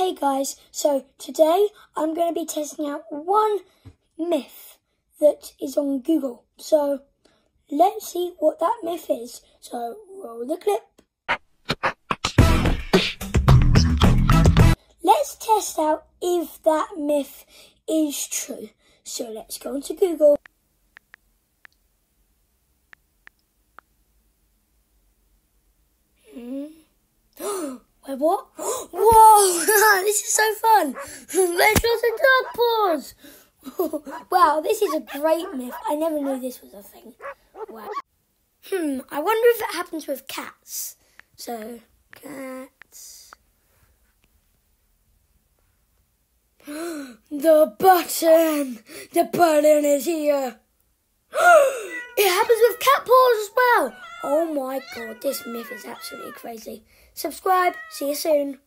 Hey guys, so today I'm going to be testing out one myth that is on Google. So let's see what that myth is. So roll the clip. Let's test out if that myth is true. So let's go into Google. Hmm. Wait, what? Whoa! this is so fun! Let's to dog paws! wow, this is a great myth. I never knew this was a thing. Wow. Hmm, I wonder if it happens with cats. So, cats. the button! The button is here! it happens with cat paws as well! Oh my god, this myth is absolutely crazy. Subscribe, see you soon.